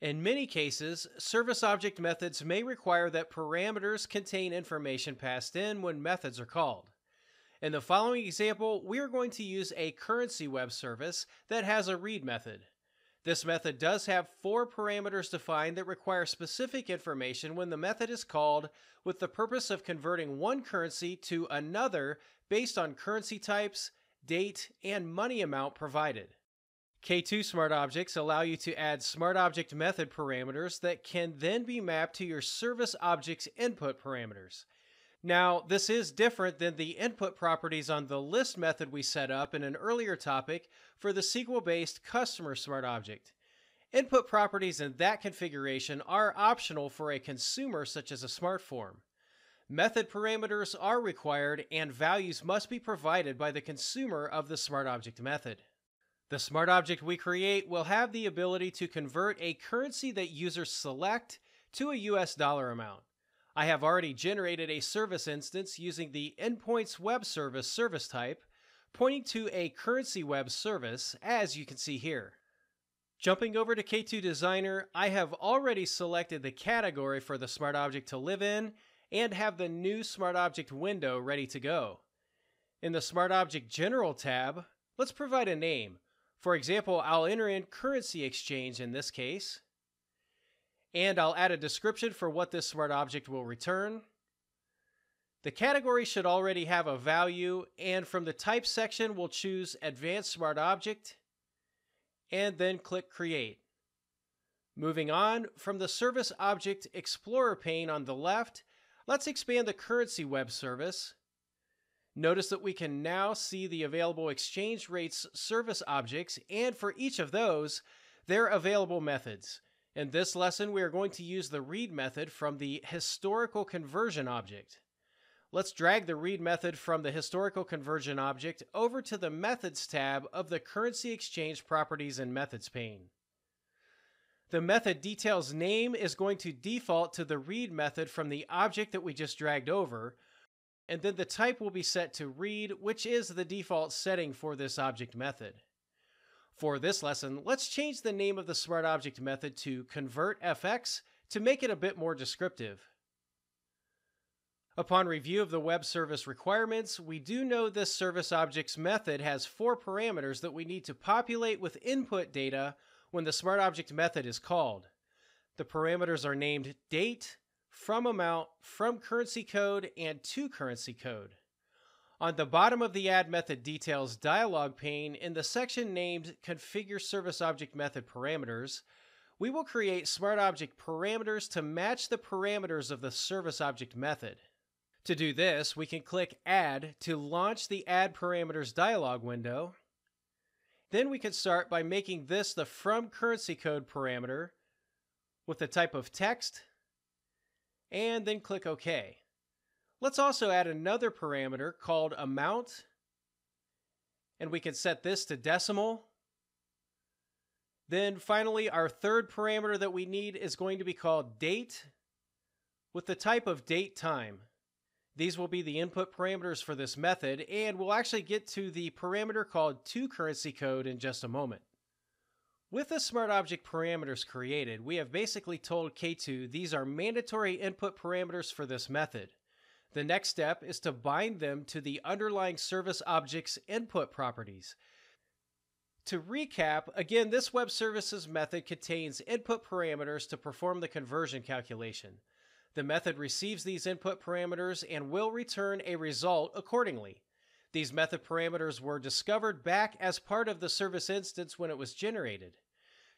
In many cases, service object methods may require that parameters contain information passed in when methods are called. In the following example, we are going to use a currency web service that has a read method. This method does have four parameters defined that require specific information when the method is called with the purpose of converting one currency to another based on currency types, date, and money amount provided. K2 Smart Objects allow you to add Smart Object method parameters that can then be mapped to your service object's input parameters. Now, this is different than the input properties on the list method we set up in an earlier topic for the SQL-based customer Smart Object. Input properties in that configuration are optional for a consumer such as a smart form. Method parameters are required and values must be provided by the consumer of the Smart Object method. The smart object we create will have the ability to convert a currency that users select to a US dollar amount. I have already generated a service instance using the endpoints web service service type, pointing to a currency web service, as you can see here. Jumping over to K2 Designer, I have already selected the category for the smart object to live in and have the new smart object window ready to go. In the Smart Object General tab, let's provide a name. For example, I'll enter in currency exchange in this case, and I'll add a description for what this smart object will return. The category should already have a value, and from the type section, we'll choose Advanced Smart Object, and then click Create. Moving on, from the Service Object Explorer pane on the left, let's expand the Currency Web Service Notice that we can now see the available exchange rates service objects, and for each of those, their available methods. In this lesson, we are going to use the read method from the historical conversion object. Let's drag the read method from the historical conversion object over to the methods tab of the currency exchange properties and methods pane. The method details name is going to default to the read method from the object that we just dragged over, and then the type will be set to read, which is the default setting for this object method. For this lesson, let's change the name of the smart object method to convertfx to make it a bit more descriptive. Upon review of the web service requirements, we do know this service object's method has four parameters that we need to populate with input data when the smart object method is called. The parameters are named date, from amount, from currency code, and to currency code. On the bottom of the Add Method Details dialog pane in the section named Configure Service Object Method Parameters, we will create Smart Object parameters to match the parameters of the Service Object method. To do this, we can click Add to launch the Add Parameters dialog window. Then we can start by making this the From Currency Code parameter with the type of text, and then click OK. Let's also add another parameter called amount, and we can set this to decimal. Then finally, our third parameter that we need is going to be called date with the type of date time. These will be the input parameters for this method, and we'll actually get to the parameter called toCurrencyCode in just a moment. With the smart object parameters created, we have basically told K2 these are mandatory input parameters for this method. The next step is to bind them to the underlying service object's input properties. To recap, again, this web services method contains input parameters to perform the conversion calculation. The method receives these input parameters and will return a result accordingly. These method parameters were discovered back as part of the service instance when it was generated.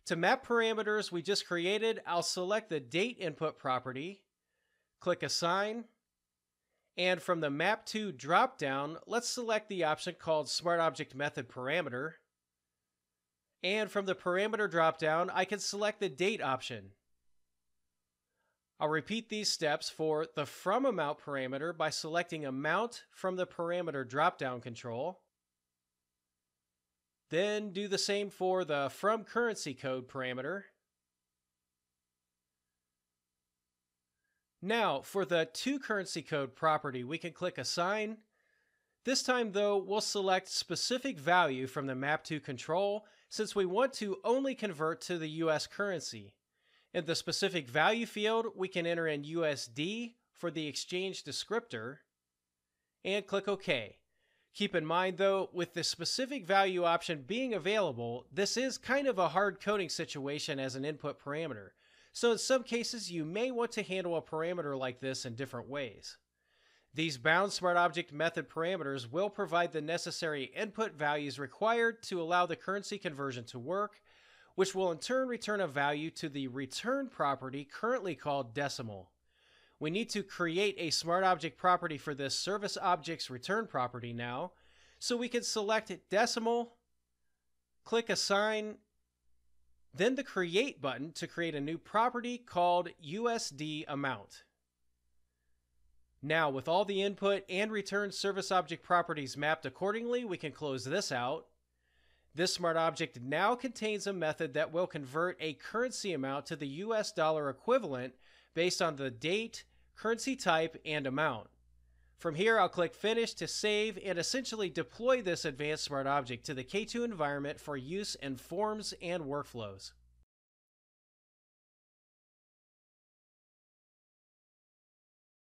To map parameters we just created, I'll select the date input property, click Assign, and from the Map to dropdown, let's select the option called Smart Object Method Parameter. And from the parameter dropdown, I can select the date option. I'll repeat these steps for the from amount parameter by selecting amount from the parameter dropdown control. Then do the same for the from currency code parameter. Now, for the to currency code property, we can click assign. This time though, we'll select specific value from the map to control since we want to only convert to the US currency. In the specific value field, we can enter in USD for the exchange descriptor and click OK. Keep in mind though, with the specific value option being available, this is kind of a hard coding situation as an input parameter. So in some cases, you may want to handle a parameter like this in different ways. These bound smart object method parameters will provide the necessary input values required to allow the currency conversion to work, which will in turn return a value to the return property currently called decimal. We need to create a smart object property for this service object's return property now, so we can select decimal, click assign, then the create button to create a new property called USD amount. Now, with all the input and return service object properties mapped accordingly, we can close this out. This smart object now contains a method that will convert a currency amount to the US dollar equivalent based on the date, currency type, and amount. From here, I'll click Finish to save and essentially deploy this advanced smart object to the K2 environment for use in forms and workflows.